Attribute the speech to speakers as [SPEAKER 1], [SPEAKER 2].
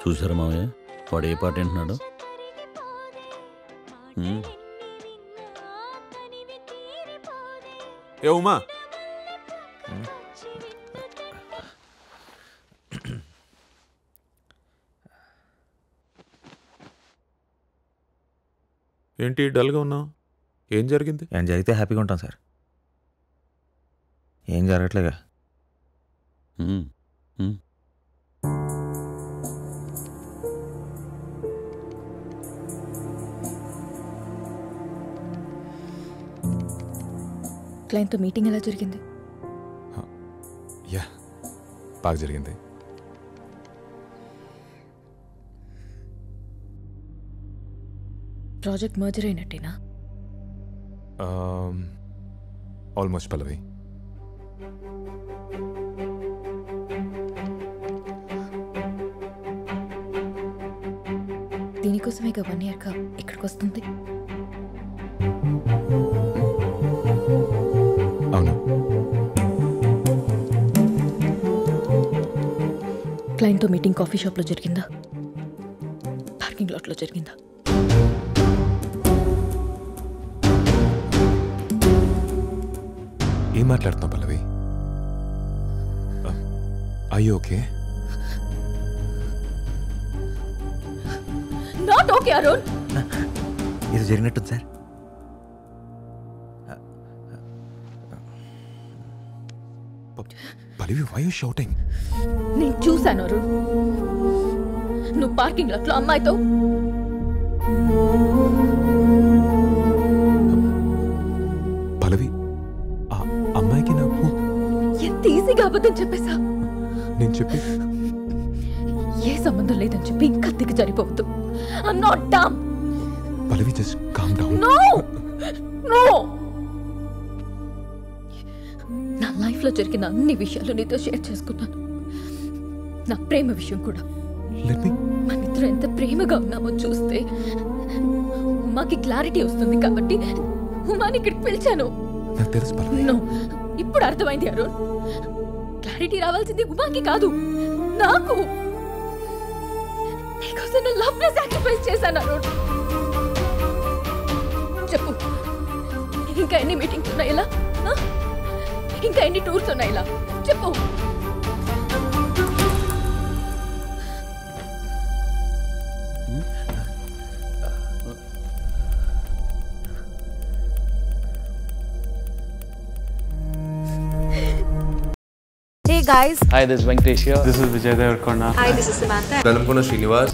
[SPEAKER 1] చూసారా మావయ్య? వాడు ఏ పాట వింటున్నాడు ఉమ్,
[SPEAKER 2] ఏ ఉమా? ఏంటి డల్గా ఉన్నావు? ఏం జరిగింది?
[SPEAKER 3] ఏం జరిగితే హ్యాపీగా ఉంటాం సార్. ఏం జరగట్లేగా.
[SPEAKER 1] ఉమ్, ఉమ్.
[SPEAKER 4] క్లయింట్తో మీటింగ్ ఎలా జరిగింది?
[SPEAKER 2] యా బాగా జరిగింది.
[SPEAKER 4] ప్రాజెక్ట్ మర్జర్ అయినట్టేనా?
[SPEAKER 2] ఆల్మోస్ట్ పల్లవి.
[SPEAKER 4] దీనికోసమే ఇక వన్ ఇయర్గా ఇక్కడికి వస్తుంది క్లయింట్తో మీటింగ్ కాఫీ షాప్లో జరిగిందా? పార్కింగ్ లాట్లో జరిగిందా?
[SPEAKER 2] ఏం మాట్లాడుతున్నావు పల్లవి? అయ్యో ఓకే
[SPEAKER 4] నాట్ ఓకే అరుణ్
[SPEAKER 3] ఇది జరిగినట్టుంది సార్
[SPEAKER 2] పల్లవి వై షౌటింగ్
[SPEAKER 4] నేను చూశాను అరుణ్. నువ్వు పార్కింగ్ లాట్లో అమ్మాయితో.
[SPEAKER 2] పల్లవి ఆ అమ్మాయికి నాకు
[SPEAKER 4] ఎంత ఈజీగా అబద్ధం చెప్పేశా.
[SPEAKER 2] నేను చెప్పి
[SPEAKER 4] ఏ సంబంధం లేదని చెప్పి ఇంకా దిగ జరిపోవద్దు I'm not dumb
[SPEAKER 2] Pallavi just calm down
[SPEAKER 4] no no నా లైఫ్లో జరిగిన అన్ని విషయాలు నీతో షేర్ చేసుకున్నాను నా ప్రేమ విషయం కూడా. మన ఇద్దరు ఎంత ప్రేమగా ఉన్నామో చూస్తే ఉమాకి క్లారిటీ వస్తుంది కాబట్టి ఉమాని ఇక్కడికి పిలిచాను. ఇప్పుడు అర్థమైంది అరుణ్. క్లారిటీ రావాల్సింది ఉమాకి కాదు నాకు. నీకోసం నా లవ్ని సాక్రిఫైస్ చేశాను అరుణ్. చెప్పు ఇంకా ఎన్ని మీటింగ్స్ ఉన్నాయి? ఇలా? ఇంకా ఎన్ని టూర్స్ ఉన్నాయి ఇలా చెప్పు
[SPEAKER 5] Hey guys,
[SPEAKER 6] Hi, this is Venkatesh here.
[SPEAKER 7] This is Vijay Devarkonda.
[SPEAKER 5] hi, this is Samantha.
[SPEAKER 8] Velankonda Srinivas